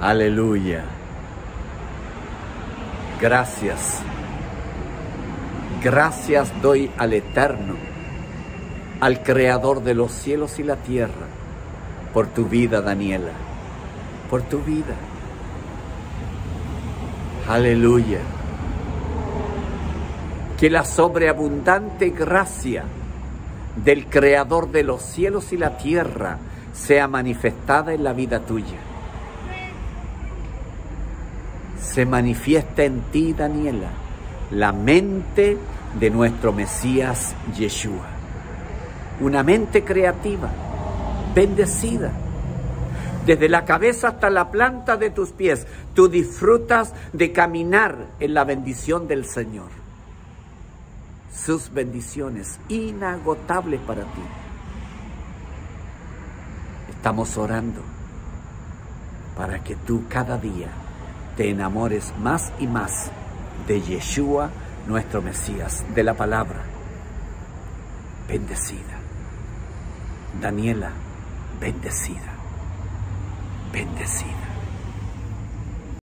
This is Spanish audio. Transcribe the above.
Aleluya. Gracias. Gracias doy al Eterno, al Creador de los cielos y la tierra, por tu vida, Daniela, por tu vida. Aleluya. Que la sobreabundante gracia del Creador de los cielos y la tierra sea manifestada en la vida tuya. Se manifiesta en ti, Daniela, la mente de nuestro Mesías Yeshua. Una mente creativa, bendecida. Desde la cabeza hasta la planta de tus pies, tú disfrutas de caminar en la bendición del Señor. Sus bendiciones inagotables para ti. Estamos orando para que tú cada día te enamores más y más de Yeshua, nuestro Mesías, de la palabra. Bendecida. Daniela, bendecida. Bendecida.